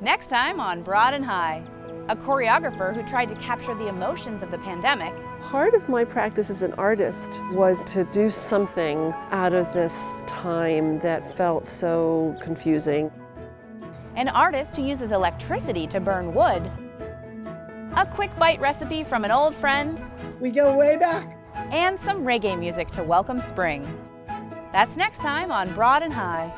Next time on Broad and High, a choreographer who tried to capture the emotions of the pandemic. Part of my practice as an artist was to do something out of this time that felt so confusing. An artist who uses electricity to burn wood. A quick bite recipe from an old friend. We go way back. And some reggae music to welcome spring. That's next time on Broad and High.